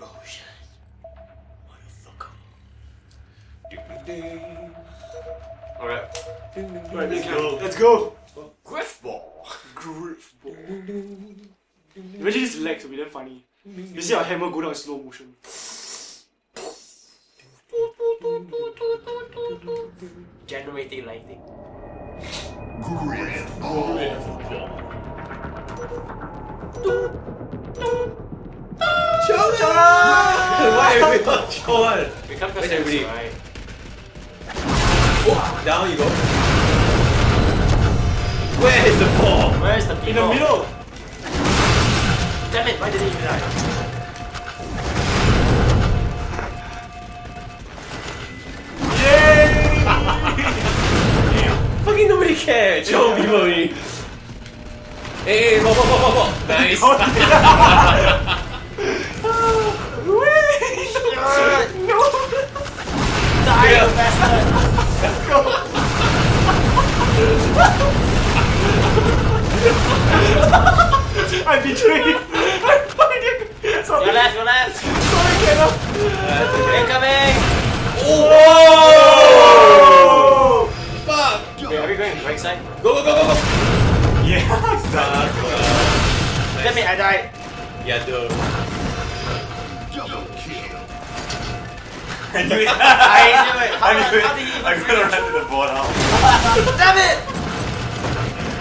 Erosion. Motherfucker. Alright. Right, let's go. Let's go. Grifball. Griff ball. Imagine this legs would be damn funny. You see our hammer go down in slow motion. Generating lighting. Grifball. We short? Become Where's customers, everybody? Oh, down you go. Where is the ball? Where is the In the middle! Damn it, why did he die? Yay! Fucking nobody cares. People only. Hey, hey, ball, ball, ball, ball, ball. Nice. No! Die, you bastard! I betrayed you! I fucking Sorry, Your left, your left! sorry, Kenneth! Incoming! Oh! Whoa! Fuck! Wait, are we going right side? Go, go, go, go, go. Yes! Fuck. Damn it, I died! Yeah, dude. I knew it. I knew it! How, I knew it. how did he even I'm gonna run to the board now. Damn it!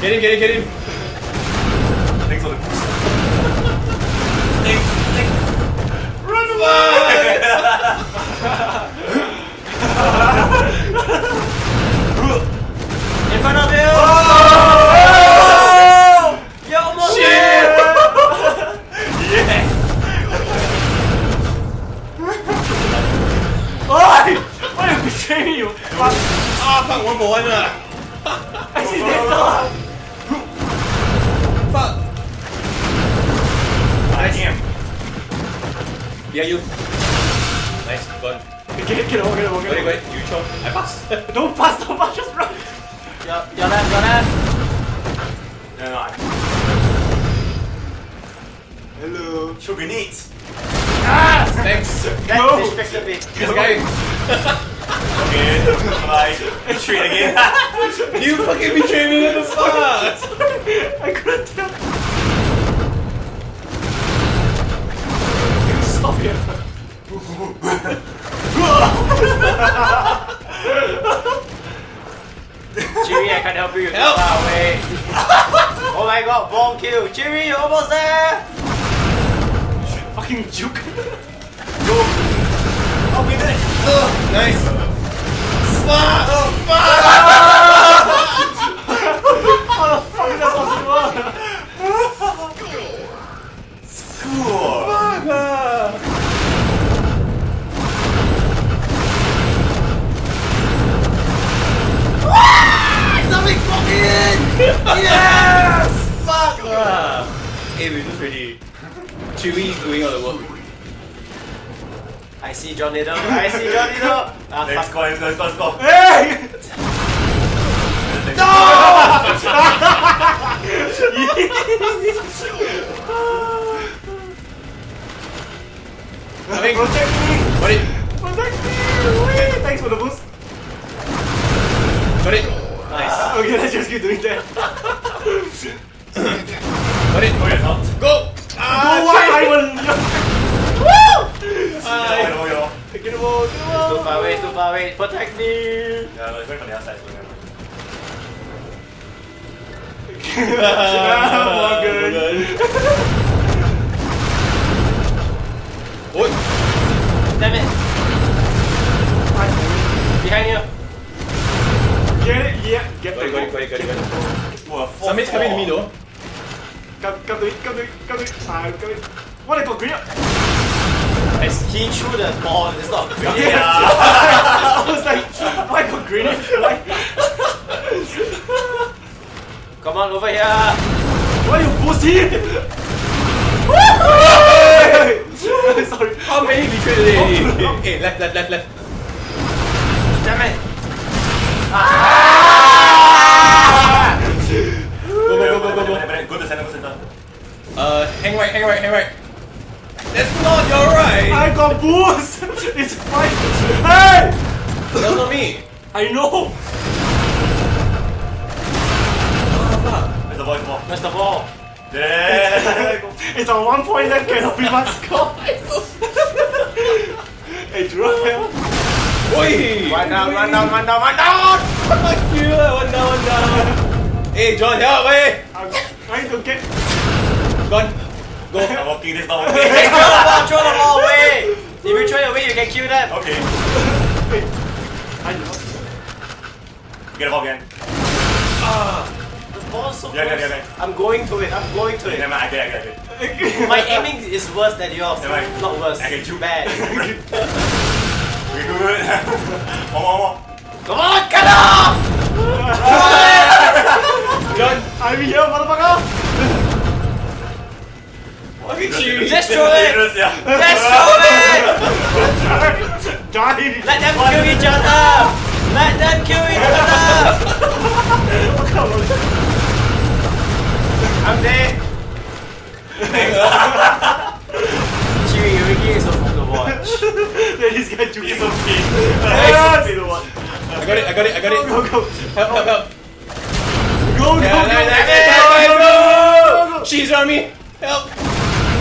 Get him, get him, get him. Ah, fuck, one for one lah. Accidental! Fuck. Damn. Yeah, you. Nice, gone. Get, get over, get over, Got get it, over. got it. You chop. I pass. Don't pass, don't pass, just run! Your, your left! No, no, I Hello. grenades. Thanks. That guy. Okay, bye. Trade again. You fucking betrayed me. What the fuck? I couldn't tell. You stop it. Jimmy, I can't help you. Help. Ah, Far away. oh my god, bomb kill. Jimmy, you're almost there! Fucking juke. Oh, we did it. Nice. Oh, the fuck is. Fuck. fucking! Yes! Fuck lose already. Chewie is doing all the work. I see John Little. I see John Little. Ah, Let's go, let's go, let's go, let's go. Hey! Coming. Protect me! Got it. Protect me! Thanks for the boost. Got it. Nice. Okay, let's just keep doing that. Got it. Oh, yeah, not. Go. Go Ah, wide, shit. Ivan! Ah, I know, yo. Get him all, get him all. Too far away, too far away. Protect me! Yeah, let's wait for the other side. So never mind. Ah, Morgan. Oi. Damn it! Behind you! Get it? Yeah. Get it, got it, got it, a four, Somebody's coming to me though. Come, come to it, come to it, come to. Ah. What I got green? As he threw the ball, it's not green. Yeah. I was like, got green? Like, Come on, over here! why you pussy? Sorry. How many betrayed already? Hey, left, left, left, left. Boost! It's fine! Hey! That's not me. I know! Where's the ball? Where's the ball? There. It's a one point left, cannot be my score! hey, Jerome! Oi! Run down, run down, run down, run down! Fuck you! One down, one down. Hey, John, help! Hey! I'm trying to get. Gone. Go. I'm walking this now. Hey, Okay. throw the ball, throw the ball away! If you throw it away, you can kill them. okay. Wait. I know. Get ah, the ball again. The ball's so Yeah, yeah, close. yeah, yeah. I'm going to it, I'm going to Okay, it. never mind. I get it, I get it. My aiming is worse than yours. Never mind. Not worse. I can shoot. Bad. We good. one more, one more. Come on, cut off! John. I'm here, motherfucker! Look at you. Just throw it! Dangerous. Let's throw it! Die! Let them kill each other! Let them kill each other! I'm dead! Chewie, you're making it so fun to watch. Then this guy took He's it. okay. Yes! You know what? I got it, I got it, I got it. Go, go, Help, help, help. go, go, Yeah, go, yeah, yeah, go, yeah, go, go, go, go. She's on me. Help.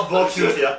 Outball kills, yeah?